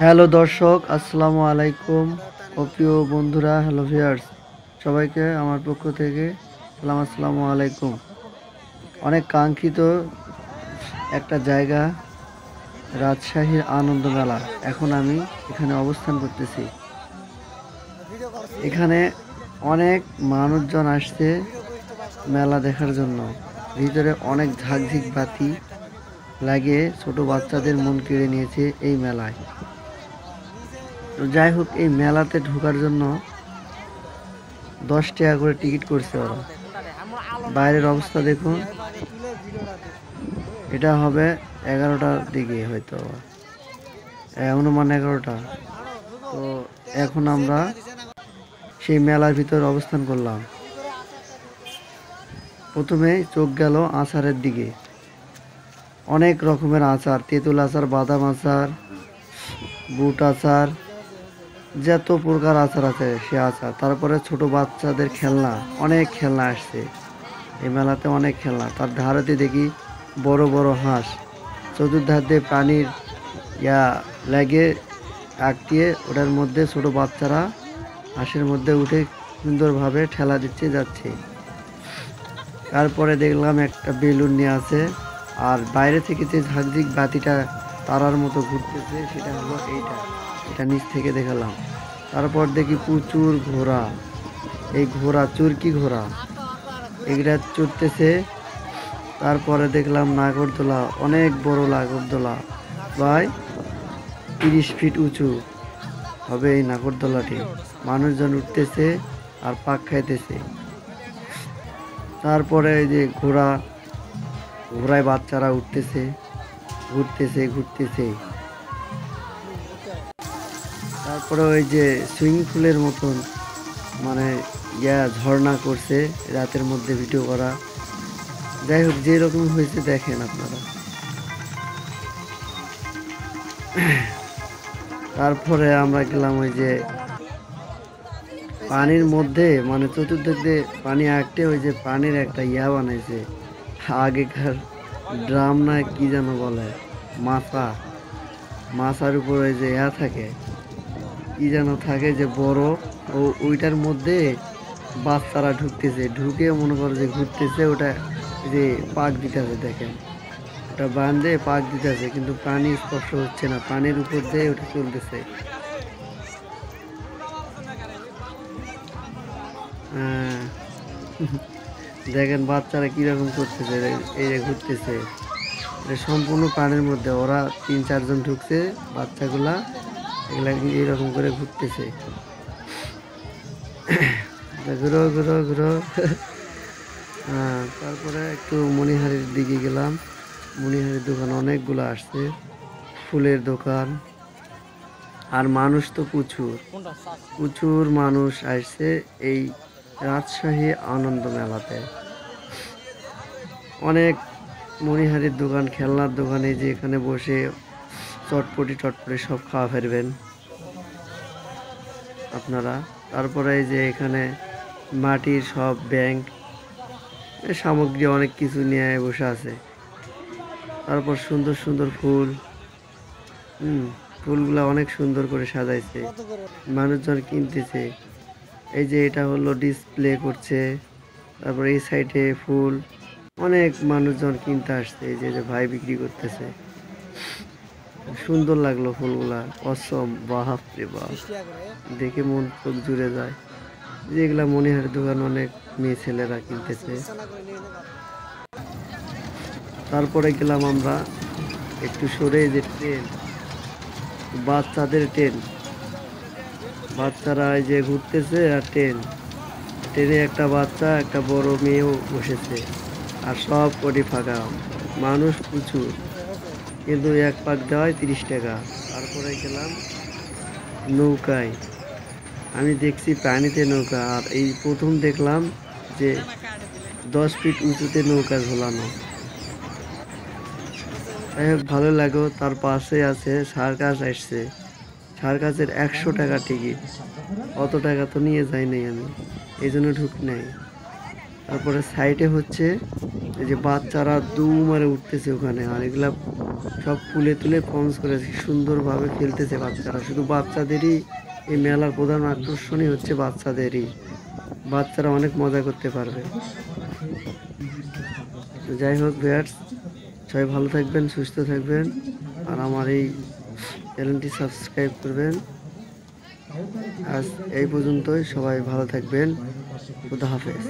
Hello দর্শক, আসসালামু আলাইকুম। প্রিয় বন্ধুরা, হ্যালো ভিয়ার্স সবাইকে আমার পক্ষ থেকে সালাম, আসসালামু আলাইকুম। অনেক কাঙ্ক্ষিত একটা জায়গা, রাজশাহীর আনন্দ মেলা। এখন আমি এখানে অবস্থান করতেছি। এখানে অনেক মানুষজন আসছে মেলা দেখার জন্য। ভিতরে অনেক ঝাঁকঝিক বাতি লাগিয়ে ছোট বাচ্চাদের মন কেড়ে নিয়েছে এই মেলায়। তো যাই হোক, এই মেলাতে ঢোকার জন্য দশ টাকা করে টিকিট করছে ওরা। বাইরের অবস্থা দেখুন। এটা হবে এগারোটার দিকে হয়তো। অনুমান এগারোটা। তো এখন আমরা সেই মেলার ভিতর অবস্থান করলাম। প্রথমে চোখ গেল আচারের দিকে। অনেক রকমের আচার, তেঁতুল আচার, বাদাম আচার, বুট আচার যত প্রকার আচার আছে, সে আচার। তারপরে ছোট বাচ্চাদের খেলনা, অনেক খেলনা আসছে। এই মেলাতে অনেক খেলনা। তার ধারেতে দেখি বড় বড় হাঁস। চতুর্ধার দিয়ে পানির ইয়া লাগে আঁকটিয়ে ওটার মধ্যে ছোট বাচ্চারা হাঁসের মধ্যে উঠে সুন্দরভাবে ঠেলা দিচ্ছে, যাচ্ছে। তারপরে দেখলাম একটা বেলুন নিয়ে আছে। আর বাইরে থেকে যে ঝাঁকঝিক বাতিটা তারার মতো ঘুরতেছে, সেটা হলো এইটা। এটা নিচ থেকে দেখালাম। তারপর দেখি প্রচুর ঘোড়া। এই ঘোড়া, চুরকি ঘোড়া। এগুলা চড়তেছে। তারপরে দেখলাম নাগরদোলা, অনেক বড় নাগরদোলা। প্রায় তিরিশ ফিট উঁচু। হবে এই নাগরদোলাটি। মানুষজন উঠতেছে আর পাক খাইতেছে। তারপরে এই যে ঘোড়া, ঘোড়ায় বাচ্চারা উঠতেছে, ঘুরতেছে ঘুরতেছে। তারপরে ওই যে সুইমিং পুলের মতন মানে ইয়া ঝর্ণা করছে রাতের মধ্যে ভিডিও করা। যাই হোক যেরকম হয়েছে দেখেন আপনারা। তারপরে আমরা গেলাম ওই যে পানির মধ্যে মানে চতুর্দিক দিয়ে পানি আঁকতে ওই যে পানির একটা ইয়া বানাইছে। আগেকার ড্রাম না কি যেন বলে মাথা মাছার উপর ওই যে ইয়া থাকে। কি যেন থাকে যে বড়, ও ওইটার মধ্যে বাচ্চারা ঢুকতেছে। ঢুকে মনে করো যে ঘুরতেছে, ওটা যে পাক দিতেছে, দেখেন। ওটা বান্ধে পাক দিতেছে, কিন্তু পানি স্পর্শ হচ্ছে না। পানির উপর দিয়ে ওটা চলতেছে। হ্যাঁ। দেখেন বাচ্চারা কীরকম করতেছে এই যে ঘুরতেছে। এটা সম্পূর্ণ পানির মধ্যে। ওরা তিন চারজন ঢুকছে, বাচ্চাগুলা এগুলা এইরকম করে ঘুরতেছে। ঘুরো ঘুরো ঘুরো। তারপরে একটু মণিহারির দিকে গেলাম। মণিহারির দোকান অনেকগুলো আসছে। ফুলের দোকান। আর মানুষ তো প্রচুর। প্রচুর মানুষ আসছে এই রাজশাহী আনন্দ মেলাতে। অনেক মণিহারির দোকান, খেলনার দোকানে যে এখানে বসে চটপটি টটপটি সব খাওয়া ফেরবেন আপনারা, তারপরে এই যে এখানে মাটির সব ব্যাংক সামগ্রী অনেক কিছু নিয়ে বসে আছে। তারপর সুন্দর সুন্দর ফুল, হুম, ফুলগুলা অনেক সুন্দর করে সাজাইছে। মানুষজন কিনতেছে। এই যে এটা হলো ডিসপ্লে করছে। তারপর এই সাইডে ফুল, অনেক মানুষজন কিনতে আসছে। এই যে ভাই বিক্রি করতেছে। সুন্দর লাগল ফুলগুলা অসম বাহাপ রে বাপ দেখে মন চোখ জুড়ে যায়। যেগুলা মনিহারের দোকান অনেক মেয়ে ছেলেরা কিনতেছে। তারপরে গেলাম আমরা একটু সরে যে ট্রেন। বাচ্চাদের ট্রেন। বাচ্চারা এই যে ঘুরতেছে আর ট্রেন। ট্রেনে একটা বাচ্চা, একটা বড় মেয়েও বসেছে। আর সব কটি ফাঁকা। মানুষ প্রচুর। কিন্তু এক পাক দেওয়ায় তিরিশ টাকা। তারপরে গেলাম নৌকায়। আমি দেখছি পানিতে নৌকা, আর এই প্রথম দেখলাম যে দশ ফিট উঁচুতে নৌকা ঝোলানো। যাই হোক, ভালো লাগো তার পাশে আছে সার্কাস আসছে। সার্কাসের একশো টাকা টিকিট। অত টাকা তো নিয়ে যাই নাই আমি। এই জন্য ঢুকি নাই। তারপরে সাইডে হচ্ছে এই যে বাচ্চারা দু মারে উঠতেছে ওখানে, আর এগুলা সব তুলে তুলে পঞ্চ করে সুন্দরভাবে খেলতেছে বাচ্চারা। শুধু বাচ্চাদেরই এই মেলার প্রধান আকর্ষণই হচ্ছে বাচ্চাদেরই। বাচ্চারা অনেক মজা করতে পারবে। যাই হোক ভিয়ার্স সবাই ভালো থাকবেন, সুস্থ থাকবেন। আর আমার এই চ্যানেলটি সাবস্ক্রাইব করবেন। আজ এই পর্যন্তই, সবাই ভালো থাকবেন। খুদা হাফেজ।